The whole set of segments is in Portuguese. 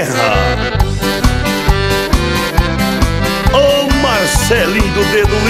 terra. Ô Marcelinho do Dedo.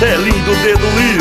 Marcelinho é do Dedo Livre.